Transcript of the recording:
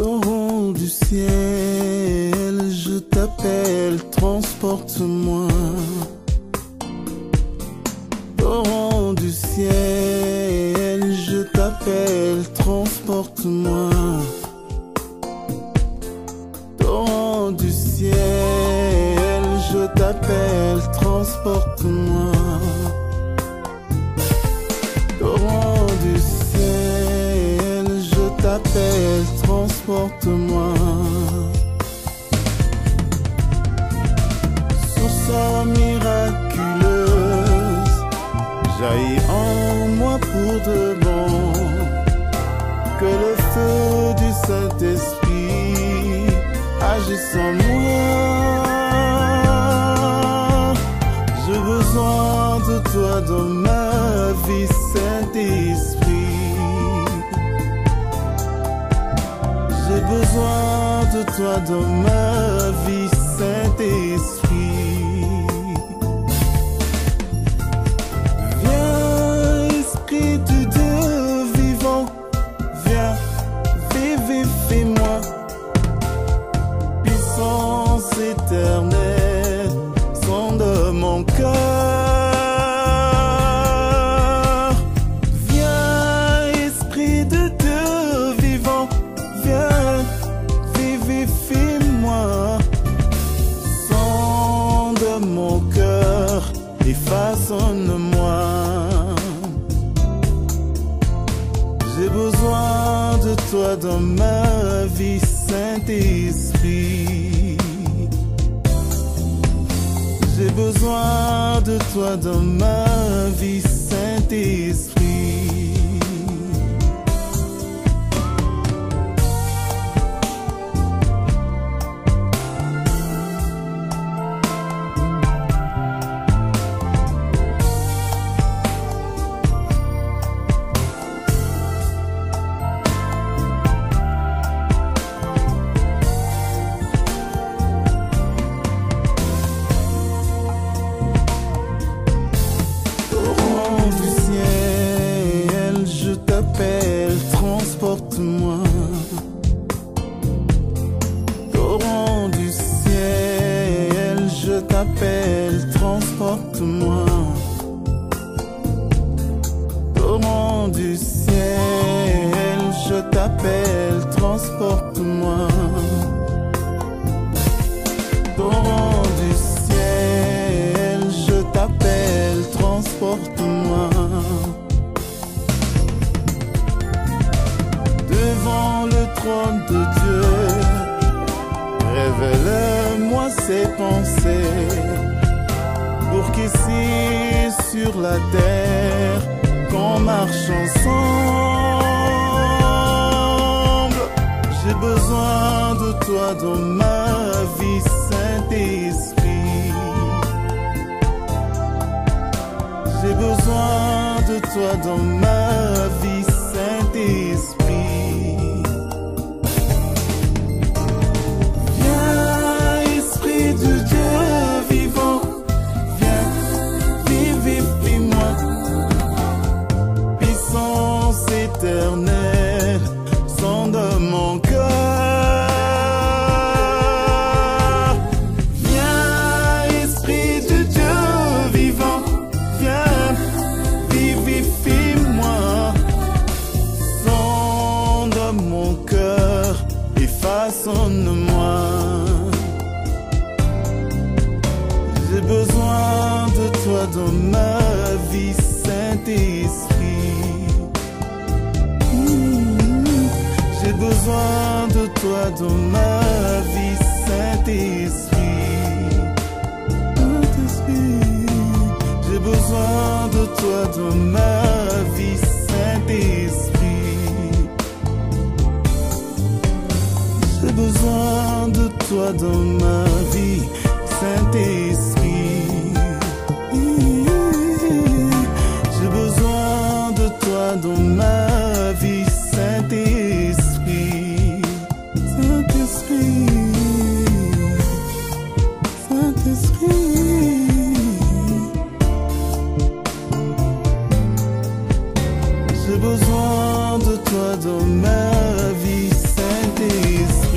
Du ciel, je t'appelle, transporte-moi. Au du ciel, je t'appelle, transporte-moi. Torrent du ciel, je t'appelle, transporte-moi. T'appelle, transporte-moi. Source miraculeuse, jaillit en moi pour de bon. Que le feu du Saint-Esprit agisse en moi. J'ai besoin de toi dans ma vie, Saint-Esprit. J'ai besoin de toi dans ma vie, mon cœur et façonne-moi. J'ai besoin de toi dans ma vie, Saint-Esprit. J'ai besoin de toi dans ma vie, transporte-moi. Torrent du ciel, je t'appelle, transporte-moi. Torrent du ciel, de Dieu, révèle-moi ses pensées, pour qu'ici sur la terre, qu'on marche ensemble. J'ai besoin de toi dans ma vie, Saint-Esprit. J'ai besoin de toi dans ma vie, besoin de toi dans ma vie, Saint-Esprit. Saint-Esprit. J'ai besoin de toi dans ma vie, Saint-Esprit. J'ai besoin de toi dans ma vie, Saint-Esprit. J'ai besoin de toi dans ma vie, Saint-Esprit.